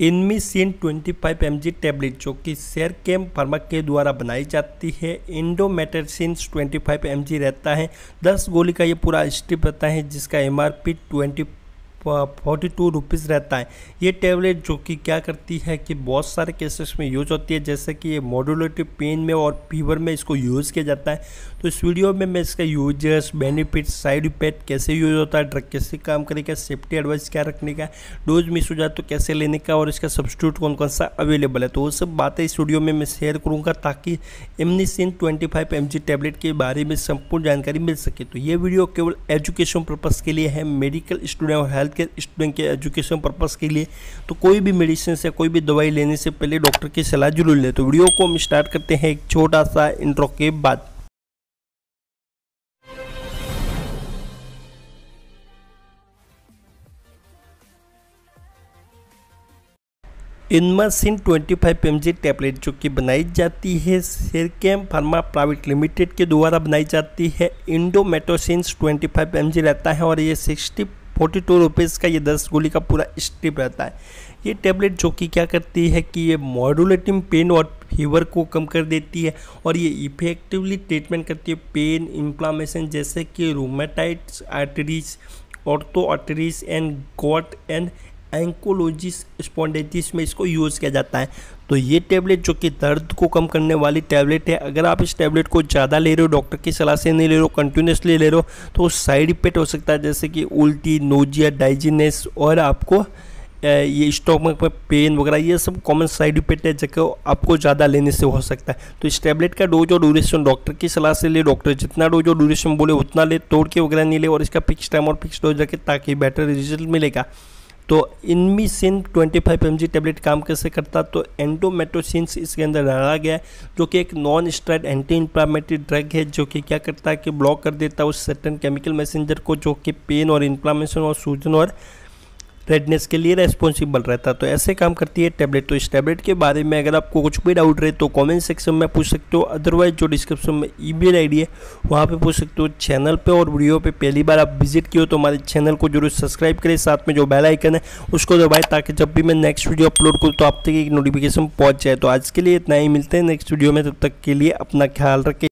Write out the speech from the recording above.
Enemy scene 25 M tablet जो कि share केम pharma के द्वारा बनाई जाती है। इंडोमेटासिन 25 एम रहता है। 10 गोली का ये पूरा स्ट्रिप रहता है जिसका M R P twenty forty two rupees रहता है। ये टेबलेट जो कि क्या करती है कि बहुत सारे केसेस में यूज़ होती है, जैसे कि ये मॉडुलेटिव पेन में और फीवर में इसको यूज़ किया जाता है। तो इस वीडियो में मैं इसका यूज़र्स बेनिफिट साइड इफ़ेक्ट कैसे यूज़ होता है ड्रग कैसे काम करेगा सेफ्टी एडवाइस क्या रखने का डोज मिस हो जाए तो कैसे लेने का और इसका सब्सिट्यूट कौन कौन सा अवेलेबल है। तो वो सब बातें इस वीडियो में मैं शेयर करूँगा ताकि एमनीसिन twenty five M G tablet के बारे में संपूर्ण जानकारी मिल सके। तो ये वीडियो केवल एजुकेशन पर्पज़ के लिए है। मेडिकल स्टूडेंट और हेल्थ के स्टूडेंट के एजुकेशन पर्पज़ के लिए तो कोई भी मेडिसिन से कोई भी दवाई लेने से पहले डॉक्टर की सलाह ज़रूर ले। तो वीडियो को हम स्टार्ट करते हैं एक छोटा सा इंट्रो के बाद। इनमासिन 25 एम टैबलेट जो कि बनाई जाती है सेरकेम फार्मा प्राइवेट लिमिटेड के द्वारा बनाई जाती है। इंडोमेटोसिन्स 25 एम रहता है और ये 60 फोर्टी टू रुपीज़ का ये दस गोली का पूरा स्ट्रिप रहता है। ये टेबलेट जो कि क्या करती है कि ये मॉडुलेटिंग पेन और फीवर को कम कर देती है और ये इफेक्टिवली ट्रीटमेंट करती है। पेन इन्फ्लामेशन जैसे कि rheumatoid arthritis ortho arthritis and gout and ankylosing spondylitis में इसको यूज़ किया जाता है। तो ये टैबलेट जो कि दर्द को कम करने वाली टैबलेट है। अगर आप इस टैबलेट को ज़्यादा ले रहे हो डॉक्टर की सलाह से नहीं ले रहे हो कंटिन्यूसली ले रहे हो तो साइड इफ़ेक्ट हो सकता है, जैसे कि उल्टी नोजिया डाइजिनेस और आपको ये स्टोमक में पेन वगैरह, ये सब कॉमन साइड इफ़ेक्ट है जगह आपको ज़्यादा लेने से हो सकता है। तो इस टैबलेट का डोज और ड्यूरेशन डॉक्टर की सलाह से ले डॉक्टर जितना डोज और ड्यूरेशन बोले, उतना ले, तोड़ के वगैरह नहीं ले और इसका फिक्स टाइम और फिक्स डोज रखे ताकि बेटर रिज़ल्ट मिलेगा। तो इनमीसिन 25 फाइव एम टेबलेट काम कैसे करता? तो एंडोमेटोसिन्स इसके अंदर डाला गया जो कि एक non steroidal anti inflammatory drug है, जो कि क्या करता है कि ब्लॉक कर देता है उस सर्टन केमिकल मैसेंजर को, जो कि पेन और इन्फ्लामेशन और सूजन और रेडनेस के लिए रेस्पॉन्सिबल रहता तो ऐसे काम करती है टैबलेट तो इस टैबलेट के बारे में अगर आपको कुछ भी डाउट रहे तो कमेंट सेक्शन में पूछ सकते हो। अदरवाइज़ जो डिस्क्रिप्शन में ईमेल आईडी है, वहाँ पे पूछ सकते हो। चैनल पे और वीडियो पे पहली बार आप विज़िट किए तो हमारे चैनल को ज़रूर सब्सक्राइब करें। साथ में जो बेल आइकन है, उसको दबाएँ, ताकि जब भी मैं नेक्स्ट वीडियो अपलोड करूँ तो आप तक एक नोटिफिकेशन पहुँच जाए। तो आज के लिए इतना ही। मिलते हैं नेक्स्ट वीडियो में। तब तक के लिए अपना ख्याल रखें।